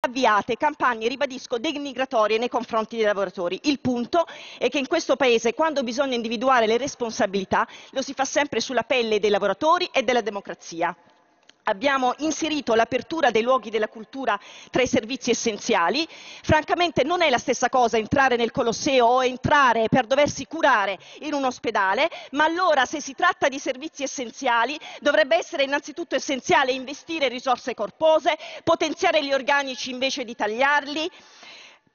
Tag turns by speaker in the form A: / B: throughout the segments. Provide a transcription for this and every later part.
A: avviate campagne, ribadisco, denigratorie nei confronti dei lavoratori. Il punto è che in questo Paese, quando bisogna individuare le responsabilità, lo si fa sempre sulla pelle dei lavoratori e della democrazia. Abbiamo inserito l'apertura dei luoghi della cultura tra i servizi essenziali. Francamente non è la stessa cosa entrare nel Colosseo o entrare per doversi curare in un ospedale, ma allora se si tratta di servizi essenziali dovrebbe essere innanzitutto essenziale investire risorse corpose, potenziare gli organici invece di tagliarli,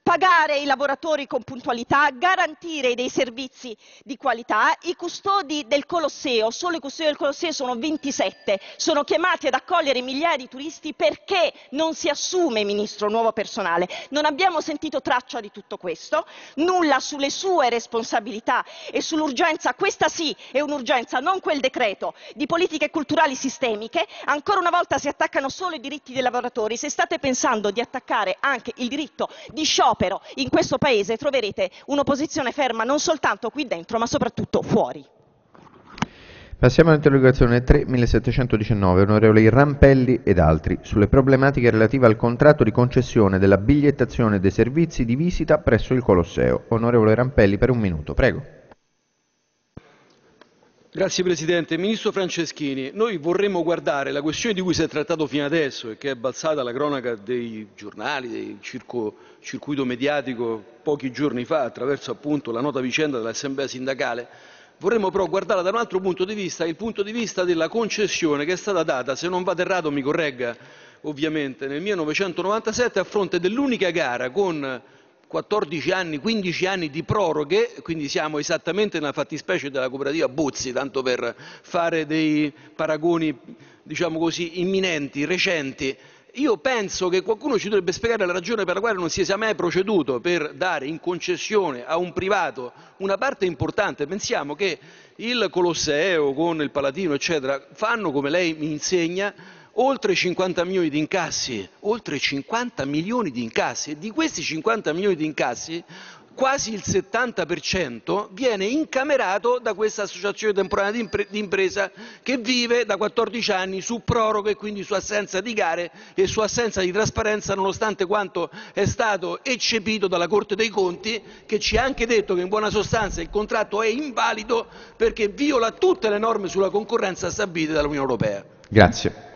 A: pagare i lavoratori con puntualità, garantire dei servizi di qualità. I custodi del Colosseo, solo i custodi del Colosseo sono 27, sono chiamati ad accogliere migliaia di turisti perché non si assume, Ministro, nuovo personale. Non abbiamo sentito traccia di tutto questo, nulla sulle sue responsabilità e sull'urgenza, questa sì è un'urgenza, non quel decreto, di politiche culturali sistemiche. Ancora una volta si attaccano solo i diritti dei lavoratori, se state pensando di attaccare anche il diritto di sciopero sciopero in questo Paese troverete un'opposizione ferma non soltanto qui dentro ma soprattutto fuori.
B: Passiamo all'interrogazione 3719, onorevoli Rampelli ed altri, sulle problematiche relative al contratto di concessione della bigliettazione dei servizi di visita presso il Colosseo. Onorevole Rampelli, per un minuto, prego.
C: Grazie Presidente. Ministro Franceschini, noi vorremmo guardare la questione di cui si è trattato fino adesso e che è balzata alla cronaca dei giornali, del circo, circuito mediatico pochi giorni fa attraverso appunto la nota vicenda dell'assemblea sindacale, vorremmo però guardarla da un altro punto di vista, il punto di vista della concessione che è stata data, se non vado errato mi corregga ovviamente, nel 1997 a fronte dell'unica gara con 14 anni, 15 anni di proroghe, quindi siamo esattamente nella fattispecie della cooperativa Buzzi, tanto per fare dei paragoni diciamo così, imminenti, recenti. Io penso che qualcuno ci dovrebbe spiegare la ragione per la quale non si sia mai proceduto per dare in concessione a un privato una parte importante. Pensiamo che il Colosseo con il Palatino, eccetera, fanno, come lei mi insegna, oltre 50 milioni di incassi, oltre 50 milioni di incassi di questi 50 milioni di incassi quasi il 70% viene incamerato da questa associazione temporanea di impresa che vive da 14 anni su proroghe e quindi su assenza di gare e su assenza di trasparenza nonostante quanto è stato eccepito dalla Corte dei Conti che ci ha anche detto che in buona sostanza il contratto è invalido perché viola tutte le norme sulla concorrenza stabilite dall'Unione Europea.
B: Grazie.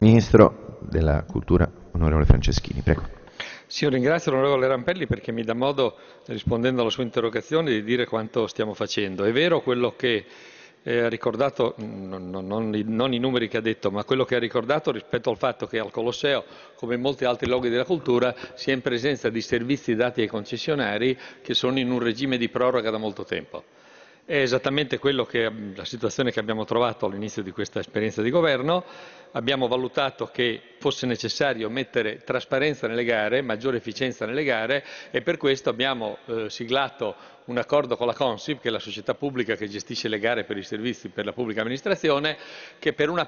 B: Ministro della Cultura, onorevole Franceschini, prego.
D: Sì, io ringrazio l'onorevole Rampelli perché mi dà modo, rispondendo alla sua interrogazione, di dire quanto stiamo facendo. È vero quello che ha ricordato, non, non, non, i numeri che ha detto, ma quello che ha ricordato rispetto al fatto che al Colosseo, come in molti altri luoghi della cultura, si è in presenza di servizi dati ai concessionari che sono in un regime di proroga da molto tempo. È esattamente che, la situazione che abbiamo trovato all'inizio di questa esperienza di governo. Abbiamo valutato che fosse necessario mettere trasparenza nelle gare, maggiore efficienza nelle gare e per questo abbiamo eh, siglato un accordo con la Consip, che è la società pubblica che gestisce le gare per i servizi per la pubblica amministrazione, che per una